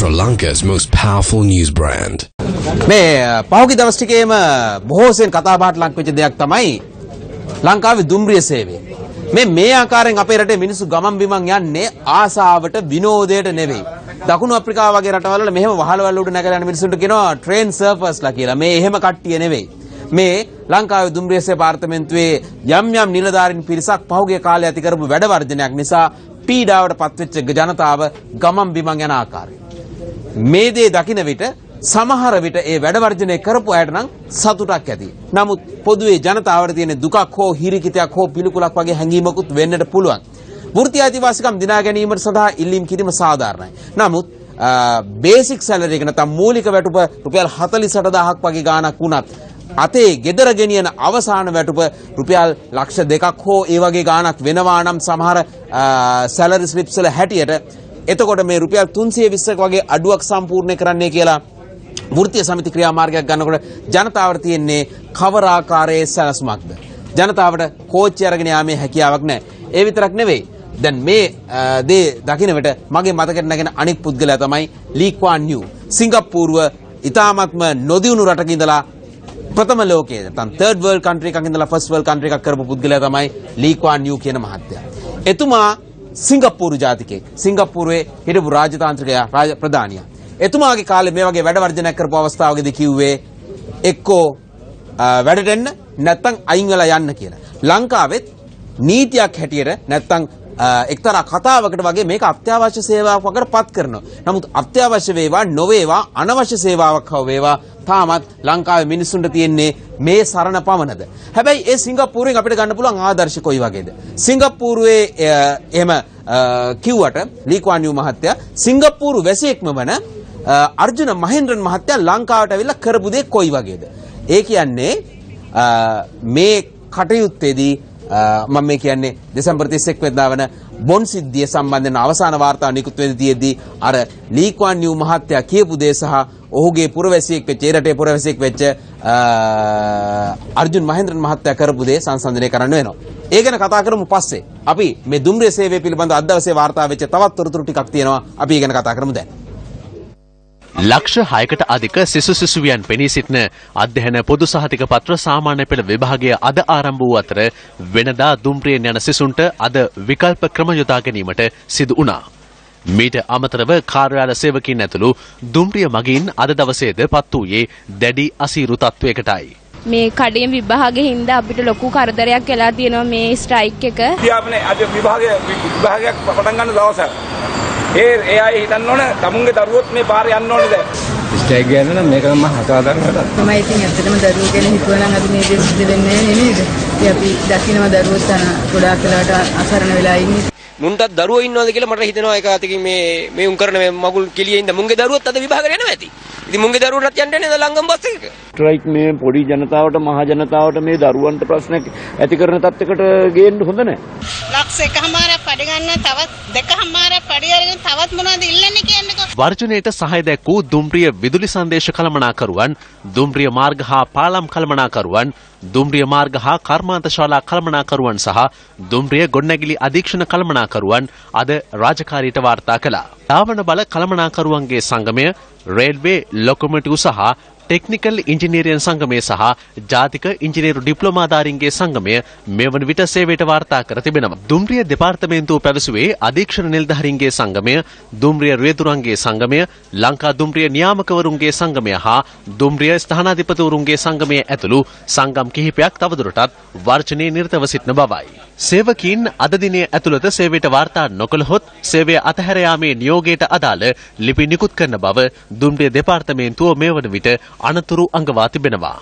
Sri Lanka's most powerful news brand. මේ පහුගි දවස් ටිකේම බොහෝසෙන් කතා බහට ලක් වෙච්ච දෙයක් තමයි ලංකාවේ දුම්රිය සේවය. මේ මේ ආකාරයෙන් අපේ රටේ මිනිස්සු ගමන් බිමන් යන්නේ ආසාවට විනෝදයට නෙවෙයි. දකුණු අප්‍රිකාව වගේ රටවල මෙහෙම වහලවල් උඩ නැගලා යන මිනිස්සුන්ට කියනවා ට්‍රේන් සර්ෆර්ස්ලා කියලා. මේ එහෙම කට්ටිය නෙවෙයි. මේ ලංකාවේ දුම්රිය සේවා පාර්තමේන්තුවේ යම් යම් නිලධාරීන් පිරිසක් පහුගිය කාලේ ඇති කරපු වැඩ වර්ජනයක් නිසා පීඩාවට පත්වෙච්ච ජනතාව ගමන් බිමන් යන ආකාරය. මේ දේ දකින විට සමහර විට ඒ වැඩවර්ජනය කරපු අයට නම් සතුටක් ඇති. නමුත් පොදුවේ ජනතාවට තියෙන දුකක් හෝ හිරිකිතයක් හෝ පිළිකුලක් වගේ හැඟීමකුත් වෙන්නට පුළුවන්. වෘත්ති අයිතිවාසිකම් දිනා ගැනීමට සඳහා ඉල්ලීම් කිරීම සාධාරණයි. නමුත් බේසික් සැලරි එක නැත්නම් මූලික වැටුප රුපියල් 48000ක් වගේ ගාණක් වුණත් අතේ ගෙදර ගෙනියන අවසාන වැටුප රුපියල් ලක්ෂ දෙකක් හෝ ඒ වගේ ගාණක් වෙනවා නම් සමහර සැලරි ස්ලිප්ස් වල හැටියට එතකොට මේ රුපියල් 320ක වගේ අඩුවක් සම්පූර්ණ කරන්නේ කියලා වෘත්තීය සමිති ක්‍රියාමාර්ගයක් ගන්නකොට ජනතාවට තියෙන්නේ කවර ආකාරයේ සැලසුමක්ද? ජනතාවට කෝච්චි අරගෙන යාමේ හැකියාවක් නැහැ. ඒ විතරක් නෙවෙයි. දැන් මේ දේ දකින විට මගේ මතකෙට නැගෙන අනෙක් පුද්ගලයා තමයි ලී ක්වාන් යූ. සිංගප්පූරුව ඉතාමත්ම නොදියුණු රටක ඉඳලා ප්‍රථම ලෝකයේ නැත්නම් තර්ඩ් වර්ල්ඩ් කන්ට්‍රි එකක ඉඳලා ෆස්ට් වර්ල්ඩ් කන්ට්‍රි එකක් කරපු පුද්ගලයා තමයි ලී ක්වාන් යූ කියන මහත්තයා. එතුමා සිංගප්පූරු ජාතිකයෙක්. සිංගප්පූරුවේ හිටපු රාජතාන්ත්‍රික රාජ ප්‍රධානියා. එතුමාගේ කාලේ මේ වගේ වැඩ වර්ජනයක් කරපු අවස්ථාවකදී කිව්වේ එක්කෝ වැඩට එන්න නැත්තම් අයින් වෙලා යන්න කියලා. ලංකාවෙත් නීතියක් හැටියට නැත්තම් එක්තරා කතාවකට වගේ මේක අත්‍යවශ්‍ය සේවාවක් වකට පත් කරනවා. නමුත් අත්‍යවශ්‍ය වේවා නොවේවා අනවශ්‍ය සේවාවක් හව වේවා තාමත් ලංකාවේ මිනිස්සුන්ට තියෙන්නේ මේ සරණ පමණද. හැබැයි ඒ සිංගප්පූරුවෙන් අපිට ගන්න පුළුවන් ආදර්ශ කොයි වගේද? සිංගප්පූරුවේ එහෙම කිව්වට ලී ක්වාන් යූ මහත්තයා සිංගප්පූරු වැසියෙක්ම වන අර්ජුන මහෙන්ද්‍රන් මහත්තයා ලංකාවට ඇවිල්ලා කරපු දේ කොයි වගේද? ඒ කියන්නේ මේ කටයුත්තේදී මම මේ කියන්නේ දෙසැම්බර් 31 වෙනිදා වන බොන් සිද්ධිය සම්බන්ධයෙන් අවසාන වාර්තා නිකුත් වෙන තියේදී අර ලී ක්වාන් යූ මහත්තයා කියපු දේ සහ ඔහුගේ පුරවැසියෙක් වෙච්ච ඒ රටේ පුරවැසියෙක් වෙච්ච අර්ජුන් මහෙන්ද්‍රන් මහත්තයා කරපු දේ සංසන්දනය කරන්න වෙනවා. ඒ ගැන කතා කරමු පස්සේ. අපි මේ දුම්රිය සේවය පිළිබඳව අද දවසේ වාර්තා වෙච්ච තවත් තොරතුරු ටිකක් තියෙනවා. අපි ඒ ගැන කතා කරමු දැන්. ලක්ෂ හයකට අධික සිසු සිසුවියන් පෙනී සිටින අධ්‍යයන පොදු සහතික පත්‍ර සාමාන්‍ය පෙළ විභාගය අද ආරම්භ වූ අතර වෙනදා දුම්රියෙන් යන සිසුන්ට අද විකල්ප ක්‍රම යොදා ගැනීමට සිදු වුණා. මීට අමතරව කාර්යාල සේවකින් ඇතුළු දුම්රිය මගින් අද දවසේද පත් වූයේ දැඩි අසීරු තත්වයකටයි. මේ කඩින් විභාගෙ හින්දා අපිට ලොකු කරදරයක් වෙලා තියෙනවා මේ ස්ට්‍රයික් එක. අද විභාගය විභාගයක් පටන් ගන්න දවසක්. ඒ ඒ අය හිතන්න ඕන තමුන්ගේ දරුවොත් මේ පාරේ යන්න ඕනේ දැන්. ස්ට්‍රයික් ගන්න නම් මේක මම හසවා ගන්නවට. තමයි ඉතින් ඇත්තටම දරුවෝ ගැන හිතුවනම් අද මේ දේ සිද්ධ වෙන්නේ නැහැ නේද? ඉතින් අපි දකින්නවා දරුවෝ තන ගොඩාක් වෙලාවට අසරණ වෙලා ඉන්නේ. මුන්ටත් දරුවෝ ඉන්නවද කියලා මට හිතෙනවා ඒක අතකින් මේ මේ උන් කරන මේ මගුල් කෙලියේ ඉඳ මුන්ගේ දරුවොත් අද විභාගයට යනවා ඇති. ඉතින් මුන්ගේ දරුවන්ටත් යන්න නේද ලංගම් බස් එකක. ස්ට්‍රයික් මේ පොඩි ජනතාවට මහ ජනතාවට මේ දරුවන්ට ප්‍රශ්න ඇති කරන තත්යකට ගේන්න හොඳ නැහැ. ලක්ෂ එකමාරක් පඩි ගන්න තවත් දෙකමාරක් පඩි අරගෙන තවත් මොනවද ඉල්ලන්නේ කියන්නකෝ. වර්ජනයට සහය දැක් වූ දුම්රිය විදුලි සංදේශ කළමනාකරුවන් දුම්රිය මාර්ග හා පාලම් කළමනාකරුවන් දුම්රිය මාර්ග හා කර්මාන්ත ශාලා කළමනාකරුවන් සහ දුම්රිය ගොඩනැගිලි අධීක්ෂණ කළමනාකරුවන් අද රාජකාරීට වාර්තා කළා. ධාවන බල කළමනාකරුවන්ගේ සංගමය රේල්වේ ලොකොමටිව් සහ ටෙක්නිකල් ඉංජිනේරියන් සංගමය සහ ජාතික ඉංජිනේරු ඩිප්ලෝමාධාරීන්ගේ සංගමය මේ වන විට සේවයට වාර්තා කර තිබෙනවා. දුම්රිය දෙපාර්තමේන්තුව පැවසුවේ අධීක්ෂණ නිලධාරීන්ගේ සංගමය, දුම්රිය රියදුරන්ගේ සංගමය, ලංකා දුම්රිය නියාමකවරුන්ගේ සංගමය හා දුම්රිය ස්ථානාධිපතිවරුන්ගේ සංගමය ඇතුළු සංගම් කිහිපයක් තවදුරටත් වර්ජනයේ නිරතව සිටින බවයි. සේවකීන් අද දිනේ ඇතුළත සේවයට වාර්තා නොකළහොත් සේවය අතහැර යාමේ නියෝගයට අදාළ ලිපි නිකුත් කරන බව දුම්රිය දෙපාර්තමේන්තුව මේ වන විට අනතුරු අඟවා තිබෙනවා.